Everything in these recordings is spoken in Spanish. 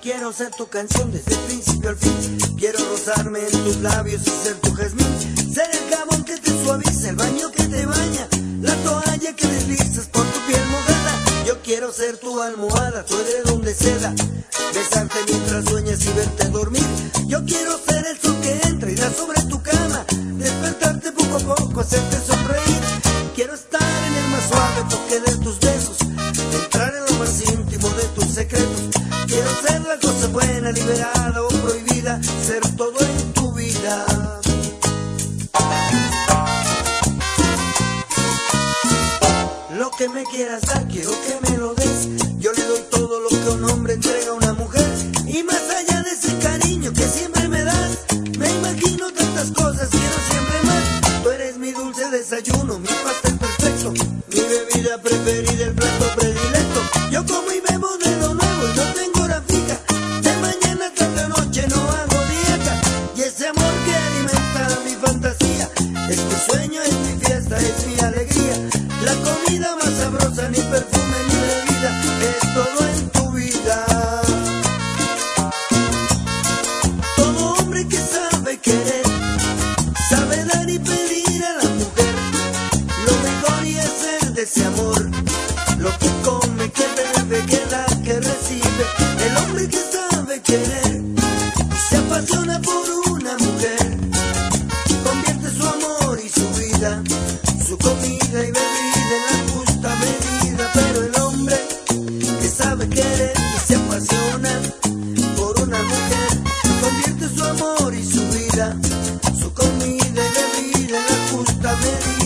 Quiero ser tu canción desde el principio al fin. Quiero rozarme en tus labios y ser tu jazmín. Ser el jabón que te suaviza, el baño que te baña, la toalla que deslizas por tu piel mojada. Yo quiero ser tu almohada, tu edredón de seda. Besarte mientras sueñas y verte dormir. Yo quiero ser el sol que entra y da sobre tu cama. Despertarte poco a poco, hacerte sonreír. Quiero estar en el más suave toque de tus besos. Entrar en lo más íntimo de tus secretos. Quiero ser la cosa buena, liberada o prohibida. Ser todo en tu vida. Lo que me quieras dar, quiero que me lo des. Yo le doy todo lo que un hombre entrega a una mujer. Y más allá de ese cariño que siempre me das, me imagino tantas cosas, quiero siempre más. Tú eres mi dulce desayuno, mi pastel perfecto, mi bebida preferida, el plato predilecto. Yo como y bebo de lo nuevo y no tengo hora fija. De mañana hasta la noche no hago dieta. Y ese amor que alimenta mi fantasía es mi sueño, es mi fiesta, es mi alegría. La comida querer se apasiona por una mujer convierte su amor y su vida, su comida y bebida en la justa medida. Pero el hombre que sabe querer y se apasiona por una mujer, convierte su amor y su vida, su comida y bebida en la justa medida.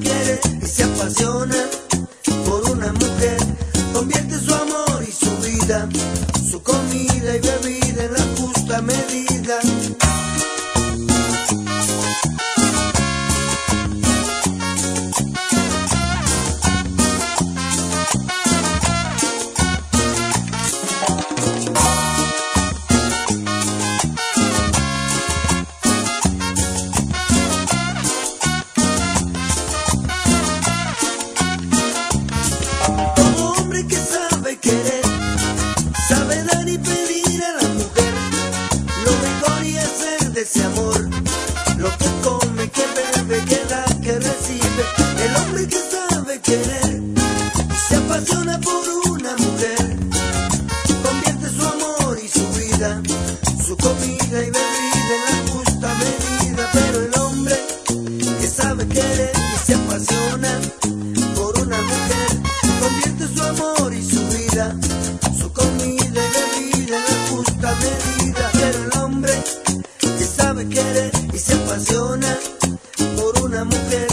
Querer y se apasiona por una mujer, convierte su amor y su vida, pedir a la mujer lo mejor y hacer de ese amor lo que come, que bebe, que da, que recibe. El hombre que sabe querer se apasiona por una mujer, convierte su amor y su vida, su comida y bebida en la justa medida. Pero el hombre que sabe querer y se apasiona una mujer.